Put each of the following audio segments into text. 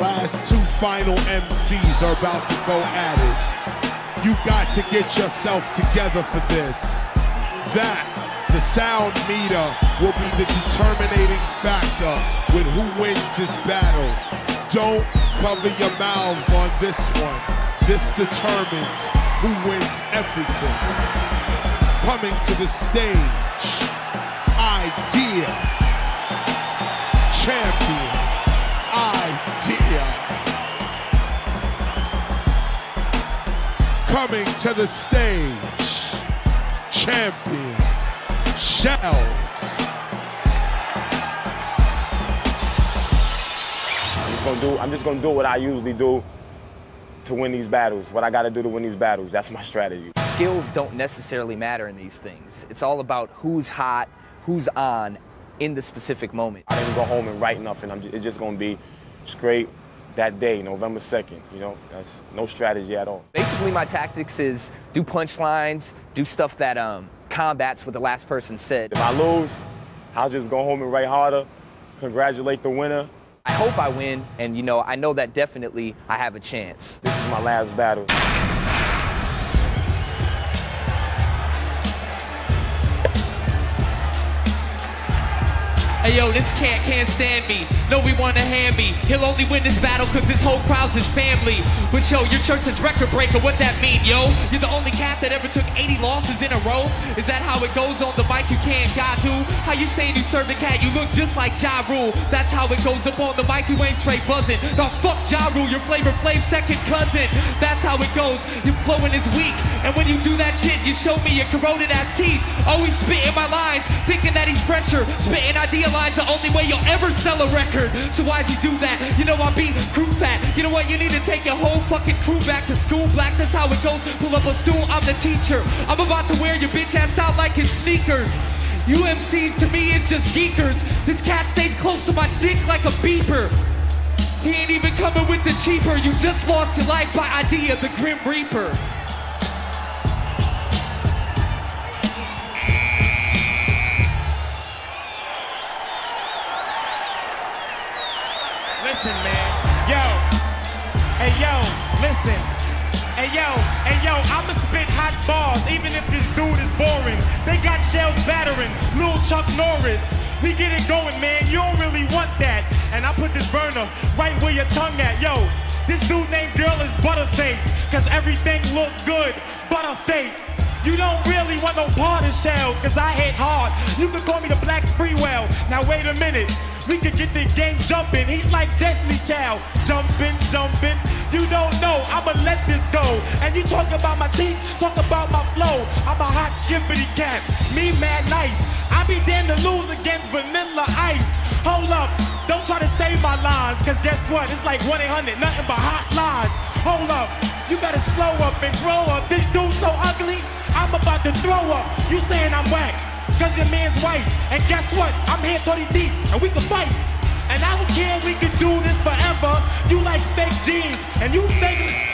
last two final MCs are about to go at it. You got to get yourself together for this. That, the sound meter, will be the determining factor with who wins this battle. Don't cover your mouths on this one. This determines who wins everything. Coming to the stage, Eyedea. Coming to the stage, Champion. Shells. I'm just gonna do. I'm just gonna do what I usually do to win these battles. What I got to do to win these battles. That's my strategy. Skills don't necessarily matter in these things. It's all about who's hot, who's on in the specific moment. I didn't go home and write nothing. I'm just, it's just gonna be straight that day, November 2nd. You know, that's no strategy at all. Basically, my tactics is do punchlines, do stuff that um, combats what the last person said. If I lose, I'll just go home and write harder, congratulate the winner. I hope I win, and you know, I know that definitely I have a chance. This is my last battle. Hey yo, this cat can't stand me. No, we wanna hand me. He'll only win this battle cause his whole crowd's his family. But yo, your shirt says record breaker, what that mean, yo? You're the only cat that ever took 80 losses in a row? Is that how it goes on the mic? You can't God do? How you saying you serve the cat? You look just like Ja Rule. That's how it goes up on the mic, you ain't straight buzzing. The fuck Ja Rule, your flavor Flav second cousin. That's how it goes. Your flowing is weak. And when you do that shit, you show me your corroded ass teeth. Always spitting my lines, thinking that he's fresher. Spitting Eyedea lines the only way you'll ever sell a record. So why'd you do that? You know I be crew fat. You know what? You need to take your whole fucking crew back to school. Black, that's how it goes. Pull up a stool, I'm the teacher. I'm about to wear your bitch ass out like his sneakers. UMCs to me is just geekers. This cat stays close to my dick like a beeper. He ain't even coming with the cheaper. You just lost your life by Eyedea, the Grim Reaper. Hey, yo, listen. Hey, yo, hey, yo, I'ma spit hot bars, even if this dude is boring. They got shells battering, Lil Chuck Norris. We get it going, man. You don't really want that. And I put this burner right where your tongue at. Yo, this dude named Girl is Butterface, cause everything look good. Butterface. You don't really want no part of shells, cause I hit hard. You can call me the Black Sprewell. Now wait a minute. We could get the game jumping. He's like Destiny Child. Jumping, jumping. I'ma let this go. And you talk about my teeth, talk about my flow. I'm a hot skippity cat. Me mad nice. I be damned to lose against vanilla ice. Hold up. Don't try to save my lines, cause guess what? It's like 1-800, nothing but hot lines. Hold up. You better slow up and grow up. This dude's so ugly, I'm about to throw up. You saying I'm whack, cause your man's white. And guess what? I'm here 30 deep, and we can fight. And I don't care, we can do this forever. You like fake jeans, and you fake.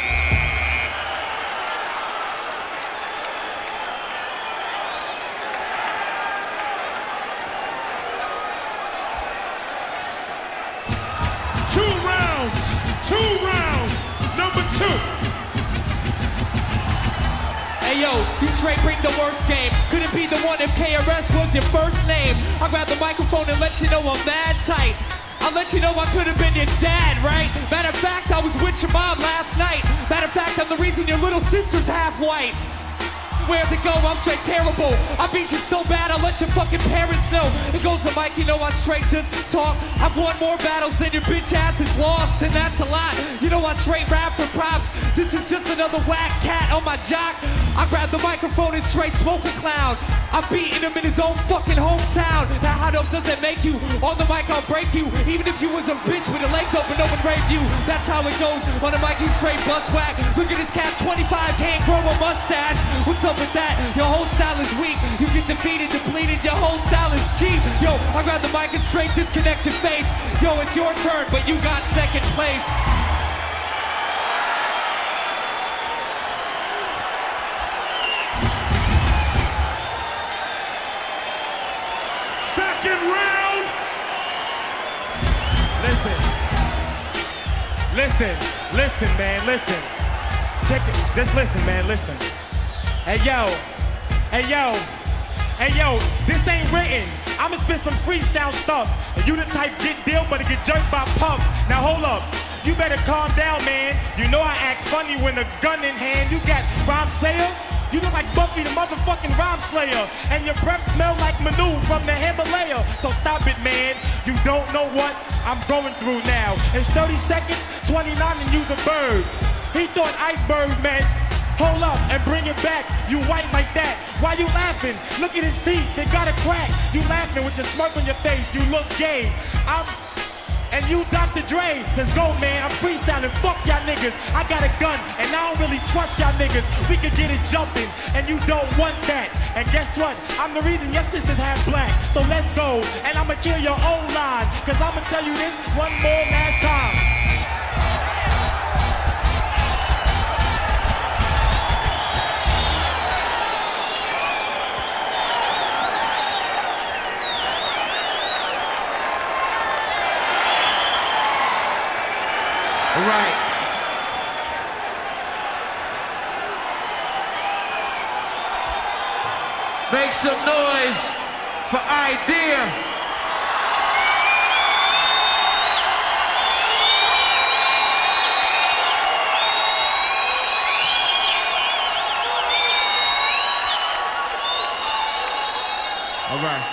Straight bring the worst game. Couldn't be the one if KRS was your first name. I'll grab the microphone and let you know I'm mad tight. I'll let you know I could have been your dad, right? Matter of fact, I was with your mom last night. Matter of fact, I'm the reason your little sister's half white. Where's it go? I'm straight terrible. I beat you so bad, I'll let your fucking parents know. It goes to Mike, you know I straight just talk. I've won more battles than your bitch ass is lost, and that's a lot. You know I straight rap for props. Just another whack cat on my jock. I grab the microphone and straight smoke a clown. I'm beating him in his own fucking hometown. Now how dope does it make you? On the mic I'll break you. Even if you was a bitch with your legs open, no one raped you. That's how it goes. On the mic you straight bust whack. Look at this cat, 25, can't grow a mustache. What's up with that? Your whole style is weak. You get defeated, depleted, your whole style is cheap. Yo, I grab the mic and straight disconnect your face. Yo, it's your turn, but you got second place. Listen. Listen, man, listen. Check it. Just listen, man, listen. Hey, yo. Hey, yo. Hey, yo, this ain't written. I'ma spit some freestyle stuff. And you the type get deal, but it get jerked by puff. Now hold up. You better calm down, man. You know I act funny when a gun in hand. You got rhyme slayer? You look like Buffy the motherfucking rhyme slayer. And your breath smell like manure from the Himalaya. So stop it, man. You don't know what I'm going through now. It's 30 seconds, 29 and use a bird. He thought iceberg meant Hold up and bring it back. You white like that. Why you laughing? Look at his teeth. They got a crack. You laughing with your smirk on your face. You look gay. I'm and you Dr. Dre, let's go man, I'm freestyling, fuck y'all niggas. I got a gun, and I don't really trust y'all niggas. We could get it jumping, and you don't want that. And guess what? I'm the reason your sisters have black. So let's go, and I'ma kill your own line. Cause I'ma tell you this one more last time. Make some noise for Eyedea. All right.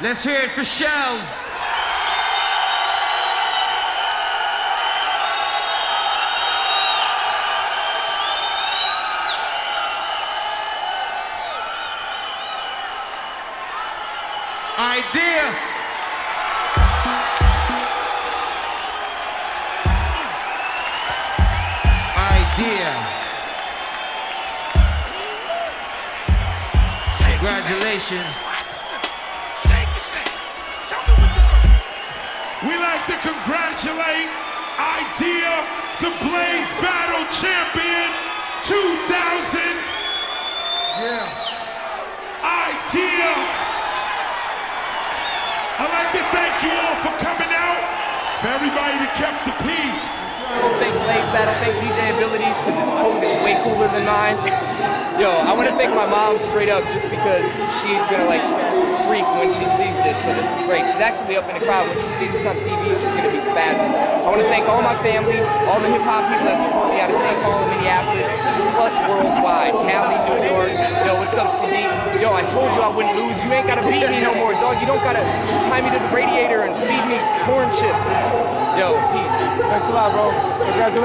Let's hear it for Shells. Idea. Eyedea. Congratulations. We like to congratulate Eyedea, the Blaze everybody that kept the peace. Fake Blaze Battle, fake DJ abilities, because his code is way cooler than mine. Yo, I want to thank my mom straight up just because she's gonna like freak when she sees this, so this is great. She's actually up in the crowd when she sees this on TV, she's gonna be spazzing. I want to thank all my family, all the hip hop people that support me out of St. Paul and Minneapolis, plus worldwide. Cali, New York, yo, what's up, Sadiq? Yo, I told you I wouldn't lose. You ain't gotta beat me no more, dog. You don't gotta tie me to the radiator and feed me corn chips. Yo, peace. Thanks a lot, bro. Congratulations.